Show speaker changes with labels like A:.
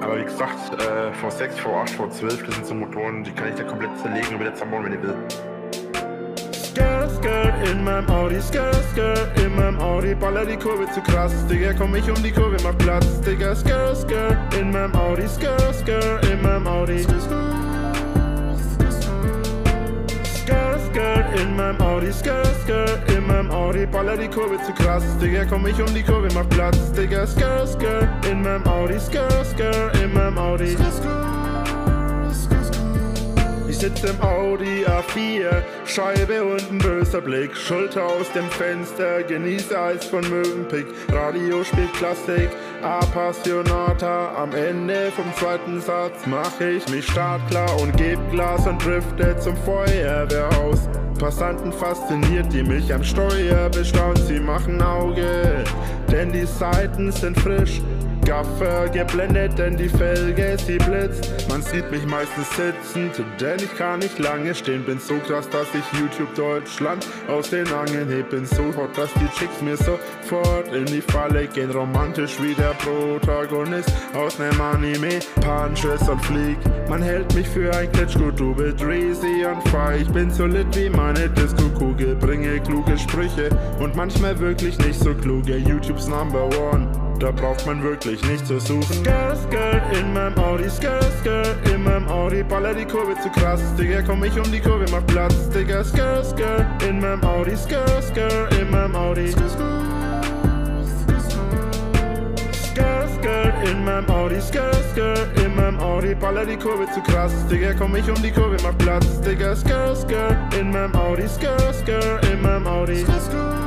A: Aber wie gesagt, äh, V6, V8, V12, das sind so Motoren, die kann ich da komplett zerlegen und wieder zusammenbauen, wenn ich will.
B: Skr, skr, in meinem Audi, skr, skr, in meinem Audi, baller die Kurve zu krass, Digga, komm ich um die Kurve, mach Platz, Digga, skr, skr, in meinem Audi, skr, skr, in meinem Audi. Skr, skr, in meinem Audi, skr, in meinem Audi, baller die Kurve zu krass, Digga, komm ich um die Kurve, mach Platz, Digga, skr, skr, in meinem Audi, skr, skr, in meinem Audi. Ich sitz im Audi A4, Scheibe und ein böser Blick, Schulter aus dem Fenster, genieße Eis von Möwenpick, Radio spielt Klassik, Appassionata, am Ende vom zweiten Satz mache ich mich startklar und geb Glas und drifte zum Feuerwehrhaus. Passanten fasziniert, die mich am Steuer bestaunen, sie machen Auge, denn die Seiten sind frisch. Gaffer geblendet, denn die Felge, sie blitzt. Man sieht mich meistens sitzend, denn ich kann nicht lange stehen. Bin so krass, dass ich YouTube Deutschland aus den Angeln heb. Bin so hot, dass die Chicks mir sofort in die Falle gehen. Romantisch wie der Protagonist aus nem Anime. Punches und Flieg. Man hält mich für ein Klitschko, du bist Reezy und Fei. Ich bin so lit wie meine Disco-Kugel. Bringe kluge Sprüche und manchmal wirklich nicht so kluge. YouTubes Number One. Da braucht man wirklich nicht zu suchen. Skr, skr, in meinem Audi, skr, skr, in meinem Audi, baller die Kurve zu krass, Digga, komm ich um die Kurve, mach Platz, Digga, skr, skr, in meinem Audi, skr, skr, in meinem Audi. Skr, in meinem Audi, skr, skr, in meinem Audi, baller die Kurve zu krass, Digga, komm ich um die Kurve, mach Platz, Digga, skr, skr, in meinem Audi, skr, skr, in meinem Audi. Skr, skr.